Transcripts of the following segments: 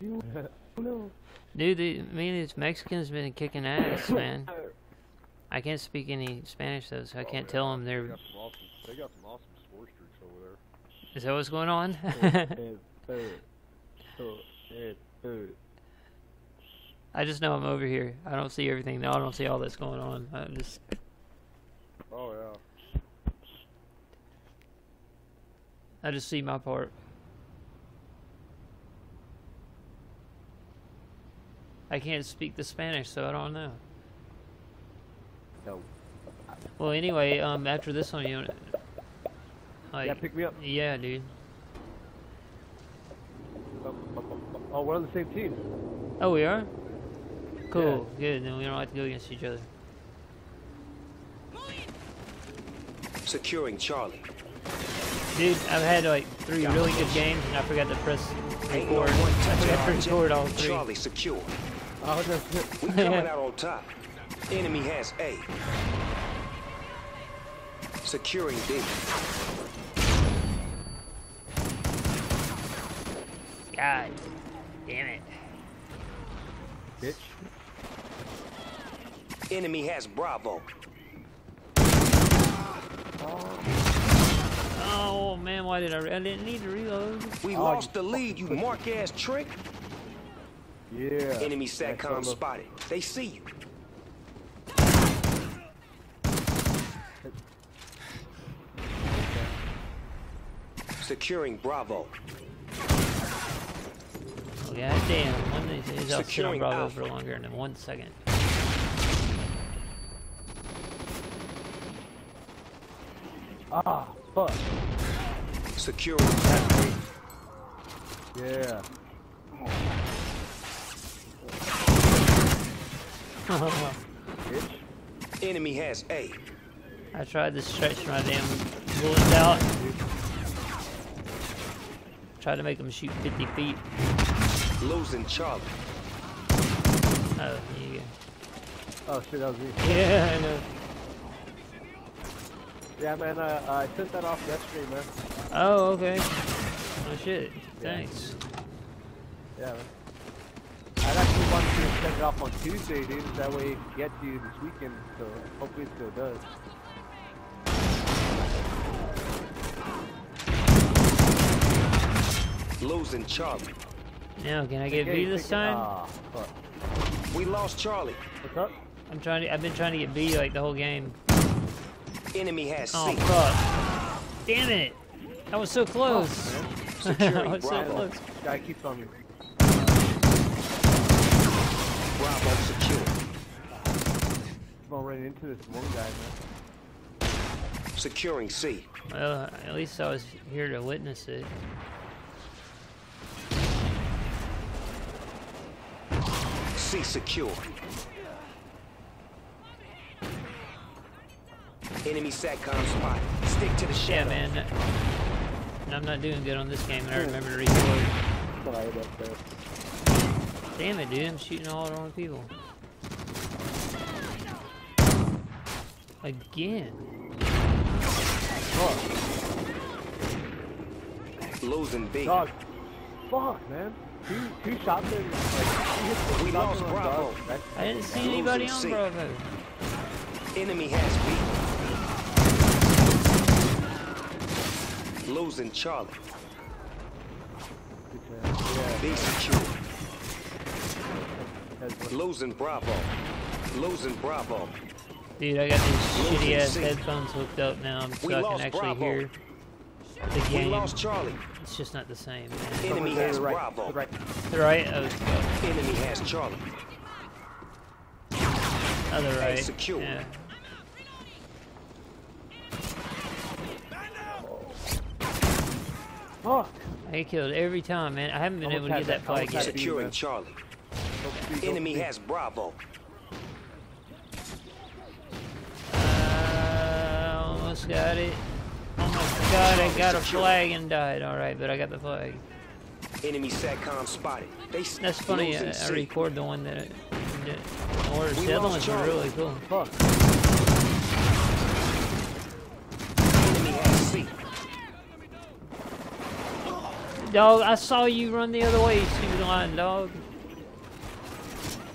no. Dude, the, me and these Mexicans been kicking ass, man. I can't speak any Spanish though, so I can't tell them They they're. got some awesome. They got some awesome score streaks over there. Is that what's going on? I just know I'm over here. I don't see everything. No, I don't see all that's going on. I'm just Oh yeah. I just see my part. I can't speak the Spanish, so I don't know. No. Well, anyway, um, after this one, you, like, Yeah, pick me up. yeah, dude. Oh, we're on the same team. Oh, we are. Cool, good. Then we don't have to go against each other. Securing Charlie. Dude, I've had like three really good games, and I forgot to press Ain't no record. I touching forgot to record all three. Charlie secure. Oh, that's it. We coming out on top. Enemy has A. Securing B. God damn it. Bitch. Enemy has Bravo. Oh man, why did I? Re- I didn't need to reload. We Oh, lost the lead, you mark ass trick. Yeah. Enemy SATCOM time, spotted. They see you. Securing Bravo. Oh god damn! One of these days I'll sit on Securing Bravo Alpha. for longer than one second. Ah, fuck. Securing Yeah. Bitch. Enemy has A. I tried to stretch my damn bullets out. Tried to make them shoot 50 feet. Losing Charlie. Oh, there you go. Oh shit, that was me. Yeah, I know. Yeah, man, uh, I sent that off yesterday, man. Oh, okay. Oh shit. Thanks. Yeah, man. I'd actually wanted to send it off on Tuesday, dude. That way it can get to you this weekend, so hopefully it still does. Losing Charlie. Now, can I get Okay, B this time? Ah, fuck. We lost Charlie. What's up? I'm trying to. I've been trying to get B like the whole game. Enemy has Oh C. fuck! Damn it! I was so close. I was so Bravo. close. Guy keeps on me. Bravo secure. I'm gonna into this one guy, man. Securing C. Well, at least I was here to witness it. C secure. Enemy SATCOM spot. Stick to the Yeah, man. I'm not doing good on this game, and I hmm. remember to record. Sorry about that. Damn it, dude! I'm shooting all the wrong people. Again. Losing B. Dog. Fuck, man. Two, two shots in, like, two We lost Bravo. dog. I didn't see anybody on C. Bravo. Enemy has B. Losing Charlie. Yeah, B secure. That's Losing Bravo. Losing Bravo. Dude, I got these shitty ass headphones hooked up now, so We I lost can actually Bravo. hear the We game. lost Charlie. It's just not the same, man. Enemy has right, Bravo. to the right. Right? Oh, fuck. Enemy has Charlie. Oh, Other right. secure. Yeah. Fuck. I get killed every time, man. I haven't been able to get that that- almost yet. Securing. Charlie. Don't see, don't Enemy has Bravo. Uh, almost got it. Almost got it. Got a flag and died. All right, but I got the flag. Enemy SATCOM spotted. They That's funny. I, I, I C. record the one that. I, that or the other ones were Charlie. really cool. Fuck. Enemy has C. Dog, I saw you run the other way, stupid line, dog.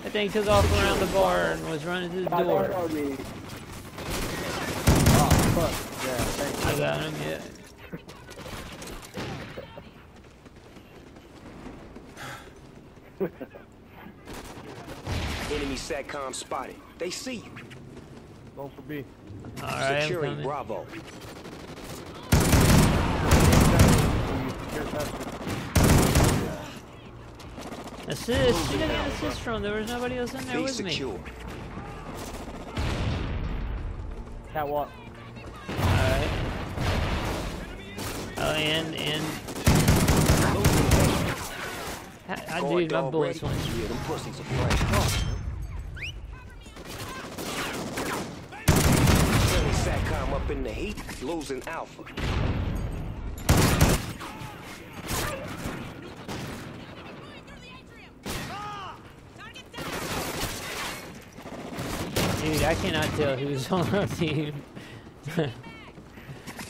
That thing took off around the bar and was running to the door. Oh, fuck. Yeah, thanks. I got him, yeah. Enemy SATCOM spotted. They see you. Going for B. Alright, I'm Securing coming. Bravo. Assist! You got an assist from. There was nobody else in there Be with me. secure. Catwalk. Alright. Oh, and, and. I, I Guard dude, my dog bullets ready? went. Yeah, them pussies are afraid. Friendly SATCOM up in the heat, losing Alpha. Dude, I cannot tell who's on our team.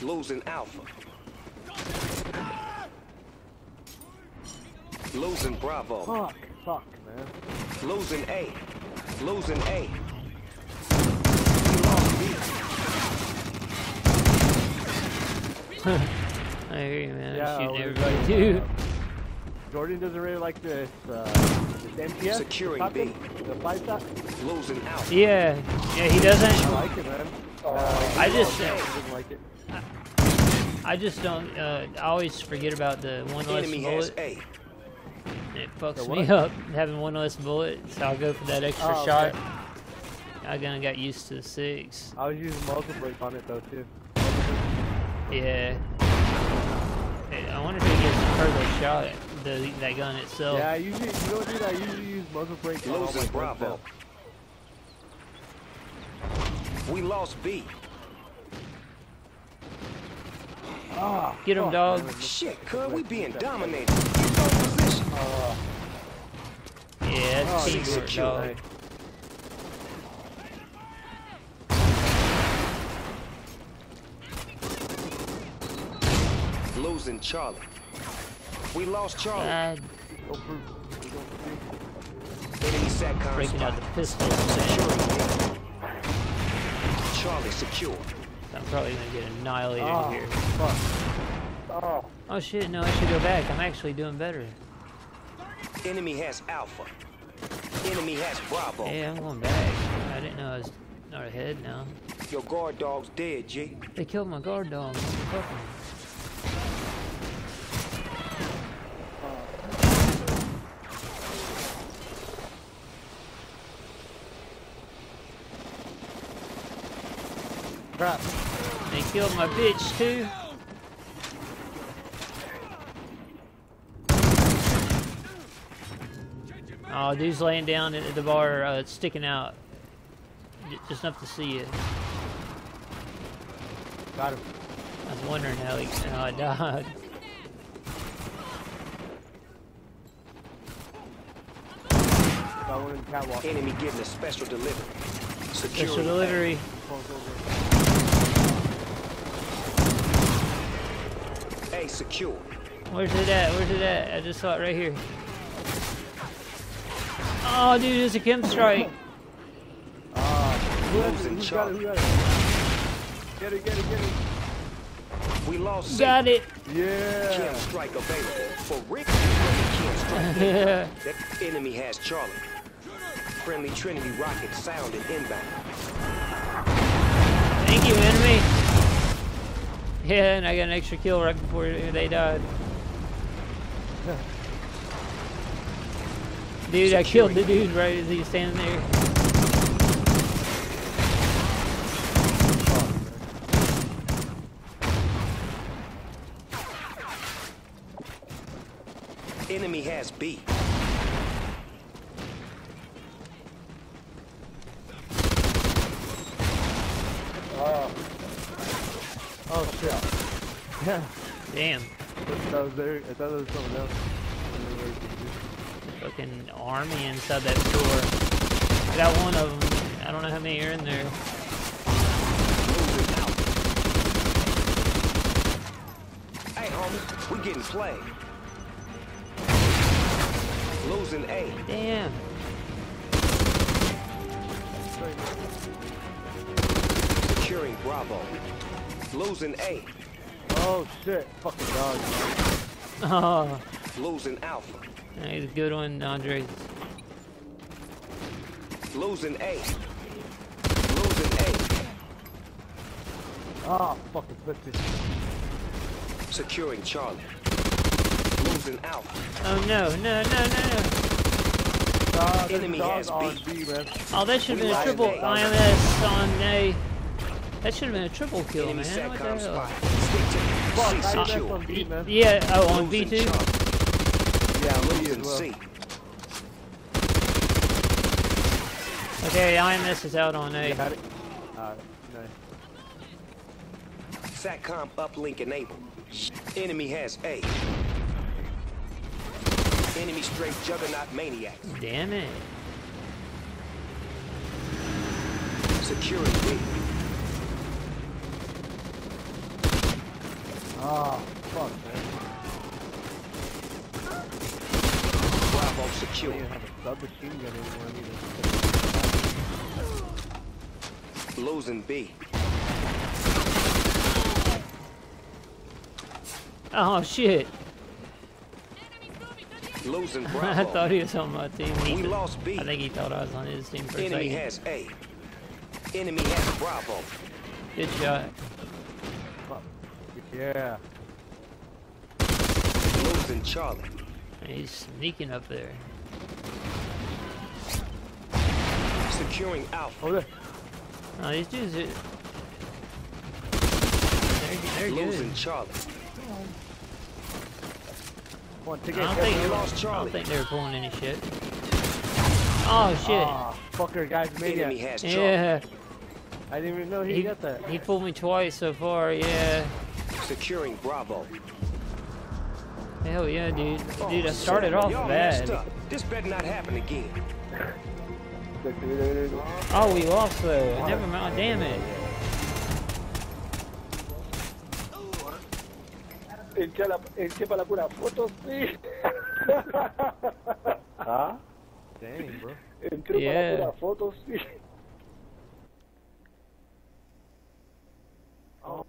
Losing Alpha. Losing Bravo. Fuck. Fuck, man. Losing A. Losing A. I hear you, man. Yeah, I'm shooting everybody, too. Jordan doesn't really like this, uh, this MTS. Securing the B. The five shot. Losing Alpha. Yeah, yeah, he doesn't. I like it, man. Uh, I just- he doesn't like it. I just don't. Uh, I always forget about the one less Enemy bullet. It fucks me up having one less bullet, so I'll go for that extra Oh, shot. okay. I kinda got used to the six. I was using muzzle brake on it though too. Yeah. Hey, I wonder if it gets a further shot. The that gun itself. Yeah, I usually you know what, dude? I usually use muzzle brake on all Losing Bravo. We lost B. Get Get 'em, fuck, dog. man. Shit, cuz we being dominated. Get those position. Uh, yeah, that's Oh, teamwork, secure. dog. Hey, Losing Charlie. We lost Charlie. God, go for- we go for B. Enemy SATCOM breaking out the pistol. Securing B. Charlie secure. I'm probably gonna get annihilated Oh, here. fuck. Oh, Oh shit, no, I should go back. I'm actually doing better. Enemy has Alpha. Enemy has Bravo. Yeah, I'm going back. I didn't know I was not ahead now. Your guard dog's dead, G. They killed my guard dog. Fuck crap. They killed my bitch too. Oh, dude's laying down at the bar, uh, sticking out. Just enough to see it. Got him. I was wondering how, he, how I died. Got one in the catwalk. Enemy getting a special delivery. Securing Special delivery. A secure. Where's it at? Where's it at? I just saw it right here. Oh, dude, it's a chem strike. Ah, who has it? Losing got it? Charlie. Got it? Get it, get it, get it. We lost C. Got it. Yeah. Chem strike available. For Rick, Chem strike. yeah. That enemy has Charlie. Friendly Trinity rocket sounding inbound. Thank you, enemy. Yeah, and I got an extra kill right before they died. Dude, I killed the dude right as he was standing there. Enemy has B. Damn. That was there. I thought that was someone else. Fucking army inside that store. I got one of them. I don't know how many are in there. Hey, homie, we getting played. Losing A. Damn. Securing Bravo. Losing A. Oh shit, fucking dog. Oh, Losing Alpha. he's a good one, Andres. Losing A. Losing A. Ah, fucking pussy. Securing Charlie. Losing Alpha. Oh no, no, no, no, no. There's Enemy dog has on B. B, man. Oh, that should have been a lost triple A. IMS on A. That should have been a triple kill, Enemy man. What the SATCOM hell? spot. Stick to Fuck, C I messed secure. on B, man. Yeah, oh, on Losing B2? Charlie. Yeah, B Losing as well. C. Okay, IMS is out on A. Got it? Alright, nice. SATCOM uplink enabled. Enemy has A. Enemy straight juggernaut maniacs. Damn it. Securing B. Ah, fuck, man. Bravo I secure. even have a submachine gun anymore either. Losing B. Oh shit. Losing Bravo. I thought he was on my team. He We lost B. I think he thought I was on his team for a Enemy second. has A. Enemy has Bravo. Good shot. Fuck. Yeah. Losing Charlie. He's sneaking up there. Securing Alpha. Oh, there. Oh, these dudes are... They're, they're good. Losing Charlie. Come on, take I don't Kevin. think We I don't think they were pulling any shit. Oh shit! Ah, fucker, guys, Enemy maniac. has Charlie. yeah, I didn't even know he, he got that. he pulled me twice so far. Yeah, Securing Bravo. Hell yeah, dude. Oh, dude, I started off bad. This better not happen again. Oh, we lost though. Never mind. Damn it. El para ah, la pura foto, sí. Ah, Dang, bro. Entré yeah. para pura foto, sí. Oh.